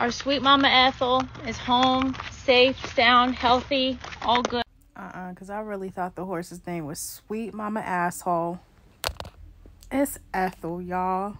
Our sweet mama Ethel is home, safe, sound, healthy, all good. Uh-uh, because I really thought the horse's name was Sweet Mama Asshole. It's Ethel, y'all.